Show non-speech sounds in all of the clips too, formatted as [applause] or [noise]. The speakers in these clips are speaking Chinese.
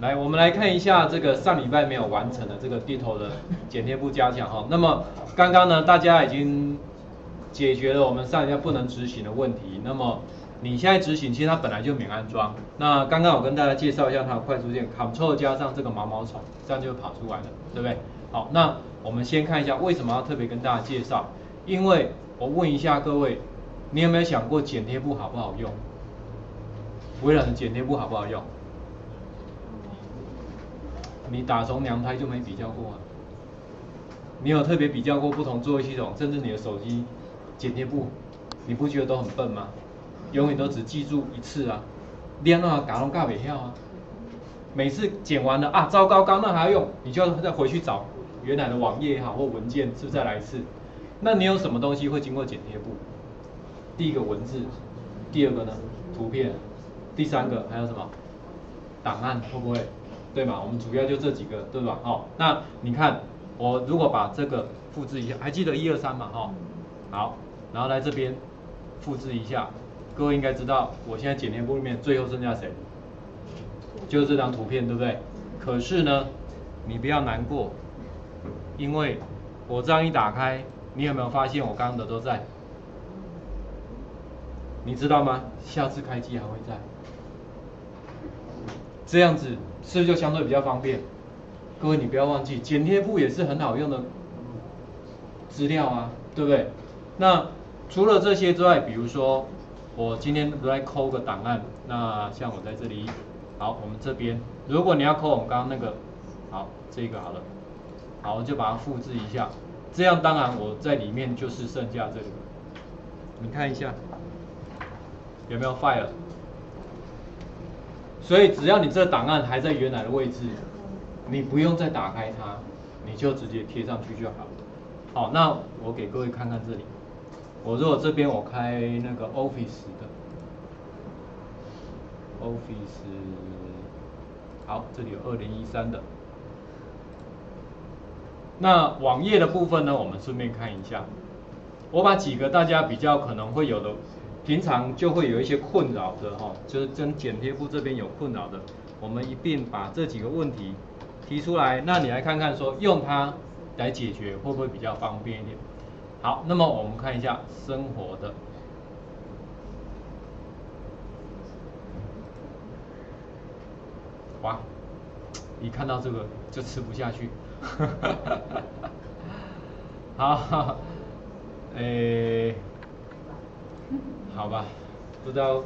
来，我们来看一下这个上礼拜没有完成的这个地头的剪贴布加强哈。那么刚刚呢，大家已经解决了我们上一下不能执行的问题。那么你现在执行，其实它本来就免安装。那刚刚我跟大家介绍一下它的快速键，Ctrl 加上这个毛毛虫，这样就跑出来了，对不对？好，那我们先看一下为什么要特别跟大家介绍，因为我问一下各位，你有没有想过剪贴布好不好用？微软的剪贴布好不好用？你打从娘胎就没比较过啊？你有特别比较过不同作业系统，甚至你的手机剪贴布，你不觉得都很笨吗？永远都只记住一次啊，连啊搞拢搞不掉啊。每次剪完了啊，糟糕，刚那还要用，你就要再回去找原来的网页也好或文件，是不是再来一次？那你有什么东西会经过剪贴布？第一个文字，第二个呢图片，第三个还有什么？档案会不会？对嘛？我们主要就这几个，对吧？哦，那你看我如果把这个复制一下，还记得一二三嘛？哈，好，然后来这边复制一下，各位应该知道，我现在剪贴簿里面最后剩下谁？就是这张图片，对不对？可是呢，你不要难过，因为我这样一打开，你有没有发现我刚刚的都在？你知道吗？下次开机还会在。这样子是不是就相对比较方便？各位你不要忘记，剪贴簿也是很好用的资料啊，对不对？那除了这些之外，比如说我今天来抠个档案，那像我在这里，好，我们这边如果你要抠我们刚刚那个，好，这个好了，好，我就把它复制一下，这样当然我在里面就是剩下这个，你看一下有没有 file？所以只要你这档案还在原来的位置，你不用再打开它，你就直接贴上去就好。好，那我给各位看看这里，我如果这边我开那个 Office 的 Office，好，这里有二零一三的。那网页的部分呢，我们顺便看一下，我把几个大家比较可能会有的。平常就会有一些困扰的哈，就是跟剪贴簿这边有困扰的，我们一并把这几个问题提出来，那你来看看说用它来解决会不会比较方便一点？好，那么我们看一下生活的，哇，一看到这个就吃不下去，哈哈哈好，诶。好吧，不知道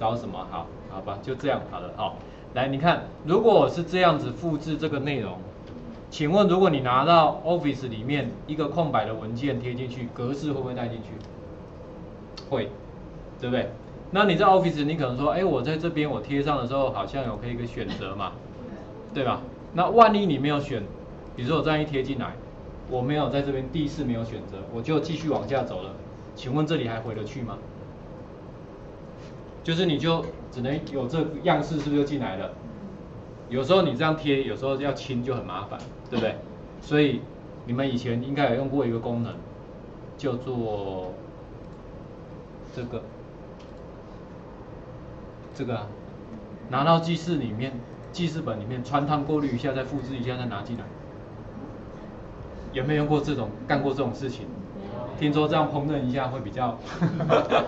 找什么好，好吧，就这样好了。好，来，你看，如果我是这样子复制这个内容，请问如果你拿到 Office 里面一个空白的文件贴进去，格式会不会带进去？会，对不对？那你在 Office，你可能说，哎，我在这边我贴上的时候好像有可以一个选择嘛，对吧？那万一你没有选，比如说我这样一贴进来，我没有在这边第四没有选择，我就继续往下走了，请问这里还回得去吗？就是你就只能有这样式，是不是就进来了？有时候你这样贴，有时候要清就很麻烦，对不对？所以你们以前应该有用过一个功能，叫做这个这个拿到记事里面记事本里面穿烫过滤一下，再复制一下，再拿进来。有没有用过这种干过这种事情？听说这样烹饪一下会比较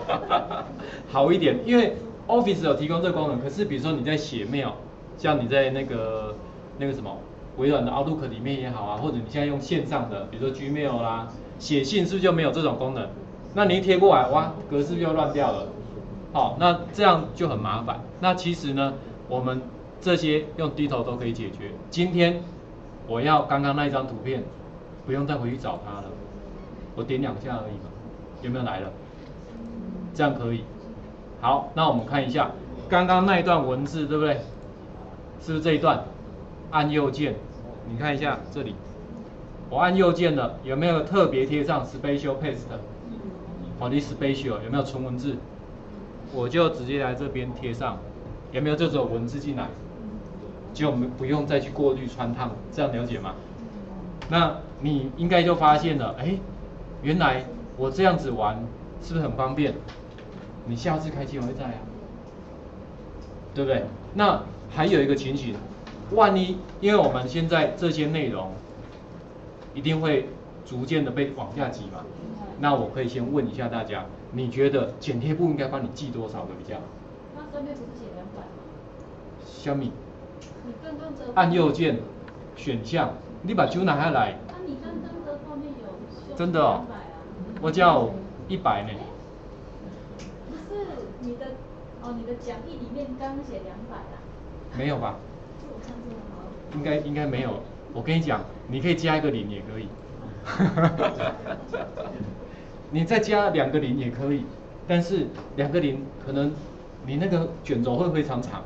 [laughs] 好一点，因为 Office 有提供这个功能。可是比如说你在写 mail，像你在那个那个什么微软的 Outlook 里面也好啊，或者你现在用线上的，比如说 Gmail 啦，写信是不是就没有这种功能？那你一贴过来，哇，格式就乱掉了。好，那这样就很麻烦。那其实呢，我们这些用低头都可以解决。今天我要刚刚那一张图片，不用再回去找它了。我点两下而已嘛，有没有来了？这样可以。好，那我们看一下刚刚那一段文字，对不对？是不是这一段？按右键，你看一下这里，我按右键的有没有特别贴上 special paste？的？好，你 special 有没有纯文字？我就直接来这边贴上，有没有这种文字进来？就不用再去过滤穿烫，这样了解吗？那你应该就发现了，哎。原来我这样子玩是不是很方便？你下次开机会在啊，对不对？那还有一个情形，万一因为我们现在这些内容一定会逐渐的被往下挤嘛，那我可以先问一下大家，你觉得剪贴簿应该帮你记多少个比较好？那上面不是写两百吗？小米你按右键选项，你把酒拿下来，真的哦200啊我叫一百呢，不是你的哦，你的讲义里面刚刚写两百啊，没有吧？应该应该没有。我跟你讲，你可以加一个零也可以，[laughs] 你再加两个零也可以，但是两个零可能你那个卷轴会非常长，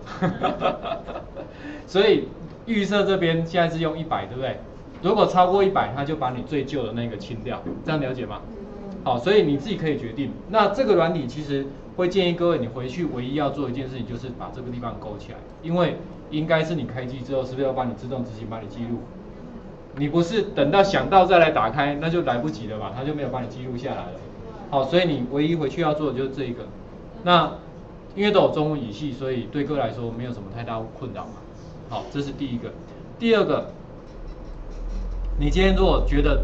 [laughs] 所以预设这边现在是用一百，对不对？如果超过一百，它就把你最旧的那个清掉，这样了解吗？好，所以你自己可以决定。那这个软体其实会建议各位，你回去唯一要做一件事情，就是把这个地方勾起来，因为应该是你开机之后，是不是要帮你自动执行，帮你记录？你不是等到想到再来打开，那就来不及了嘛，它就没有帮你记录下来了。好，所以你唯一回去要做的就是这一个。那因为都有中文语系，所以对各位来说没有什么太大困扰嘛。好，这是第一个。第二个，你今天如果觉得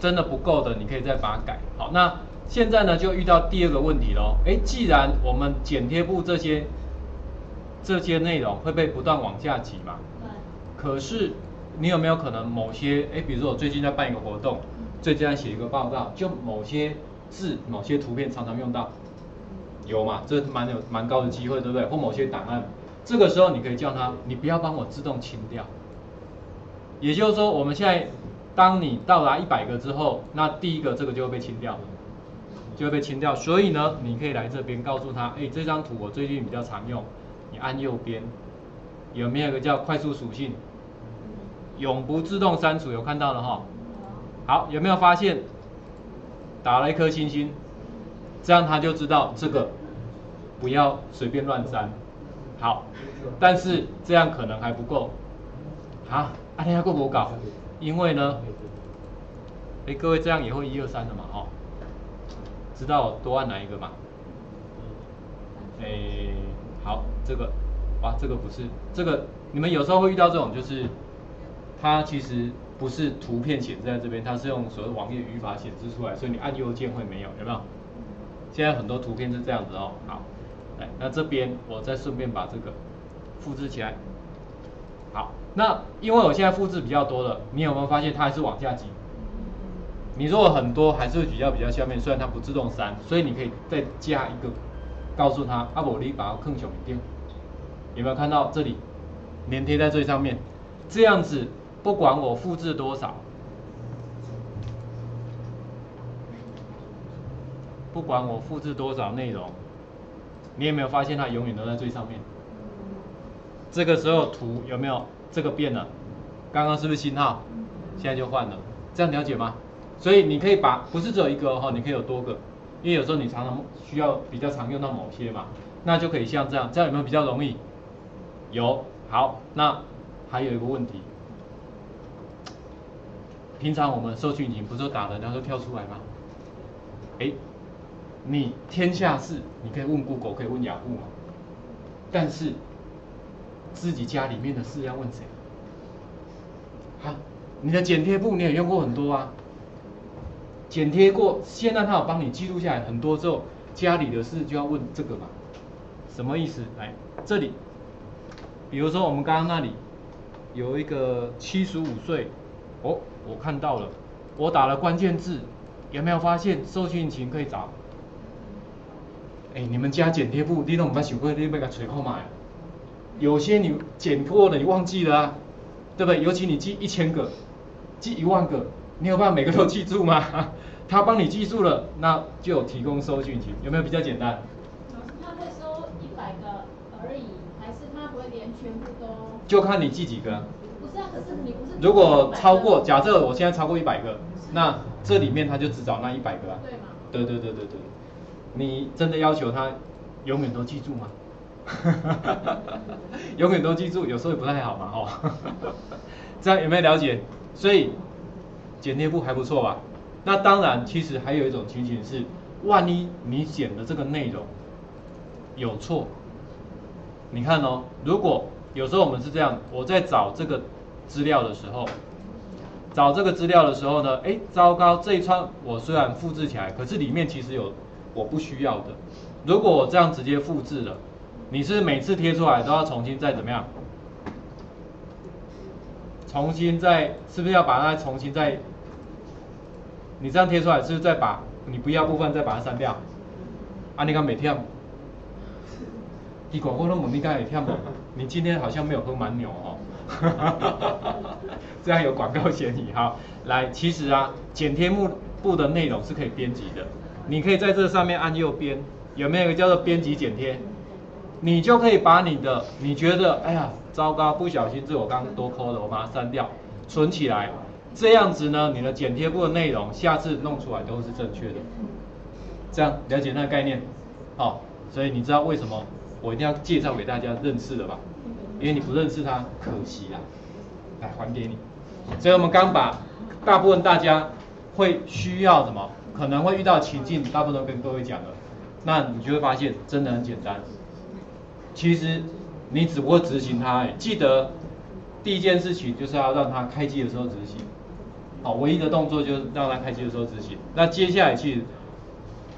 真的不够的，你可以再把它改。好，那现在呢就遇到第二个问题喽。诶，既然我们剪贴簿这些这些内容会被不断往下挤嘛，对，可是你有没有可能某些诶，比如说我最近在办一个活动，最近在写一个报告，就某些字、某些图片常常用到，有嘛？这蛮有蛮高的机会，对不对？或某些档案，这个时候你可以叫他，你不要帮我自动清掉。也就是说，我们现在当你到达一百个之后，那第一个这个就会被清掉，就会被清掉。所以呢，你可以来这边告诉他，哎，这张图我最近比较常用，你按右边，有没有个叫快速属性？永不自动删除，有看到了哈？好，有没有发现打了一颗星星？这样他就知道这个不要随便乱删。好，但是这样可能还不够。啊，阿天下够不搞？因为呢，哎，各位这样也会一二三的嘛，哦，知道多按哪一个吗？哎，好，这个，哇，这个不是，这个你们有时候会遇到这种，就是它其实不是图片显示在这边，它是用所谓网页语法显示出来，所以你按右键会没有，有没有？现在很多图片是这样子哦，好，来，那这边我再顺便把这个复制起来。好，那因为我现在复制比较多了，你有没有发现它还是往下挤？你如果很多还是会举到比较下面，虽然它不自动删，所以你可以再加一个，告诉他啊，我你把它更小一点。有没有看到这里粘贴在最上面？这样子不管我复制多少，不管我复制多少内容，你有没有发现它永远都在最上面？这个时候图有没有这个变了？刚刚是不是星号？现在就换了，这样了解吗？所以你可以把不是只有一个哈、你可以有多个，因为有时候你常常需要比较常用到某些嘛，那就可以像这样，这样有没有比较容易？有，好，那还有一个问题，平常我们搜寻引擎不是都打人家都跳出来吗？哎，你天下事你可以问谷歌可以问雅虎嘛，但是自己家里面的事要问谁？好，你的剪贴簿你也用过很多啊，剪贴过，现在他有帮你记录下来很多之后，家里的事就要问这个嘛，什么意思？来这里，比如说我们刚刚那里有一个七十五岁，哦，我看到了，我打了关键字，有没有发现搜寻引擎可以找？哎，你们家剪贴簿，你都唔捌想过你要甲找看卖？有些你剪过了，你忘记了啊，对不对？尤其你记一千个，记一万个，你有办法每个都记住吗？[laughs] 他帮你记住了，那就有提供搜寻引擎，有没有比较简单？老师他会收一百个而已，还是他不会连全部都？就看你记几个。不是啊，可是你不是。如果超过，假设我现在超过一百个，那这里面他就只找那一百个啊。对吗？对对对对对，你真的要求他永远都记住吗？哈哈哈哈哈永远都记住，有时候也不太好嘛，哦。[laughs] 这样有没有了解？所以剪贴簿还不错吧？那当然，其实还有一种情形是，万一你剪的这个内容有错，你看哦，如果有时候我们是这样，我在找这个资料的时候，找这个资料的时候呢，哎，糟糕，这一串我虽然复制起来，可是里面其实有我不需要的。如果我这样直接复制了，你是每次贴出来都要重新再怎么样？重新再是不是要把它重新再？你这样贴出来是不是再把你不要部分再把它删掉？啊，你看每天，你广告那么你刚也跳吗？你今天好像没有喝蛮牛哦。[laughs] 这样有广告嫌疑哈。来，其实啊，剪贴幕布的内容是可以编辑的，你可以在这上面按右边，有没有一个叫做编辑剪贴？你就可以把你的你觉得哎呀糟糕，不小心这我刚多抠了，我把它删掉，存起来。这样子呢，你的剪贴布的内容下次弄出来都是正确的。这样了解那个概念，好，所以你知道为什么我一定要介绍给大家认识的吧？因为你不认识它，可惜啊。来还给你。所以我们刚把大部分大家会需要什么，可能会遇到情境，大部分都跟各位讲了。那你就会发现真的很简单。其实你只不过执行它，记得第一件事情就是要让它开机的时候执行。好，唯一的动作就是让它开机的时候执行。那接下来去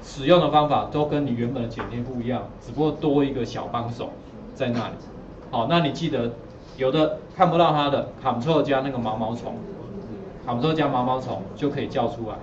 使用的方法都跟你原本的剪贴不一样，只不过多一个小帮手在那里。好，那你记得有的看不到它的，Ctrl 加那个毛毛虫，Ctrl 加毛毛虫就可以叫出来。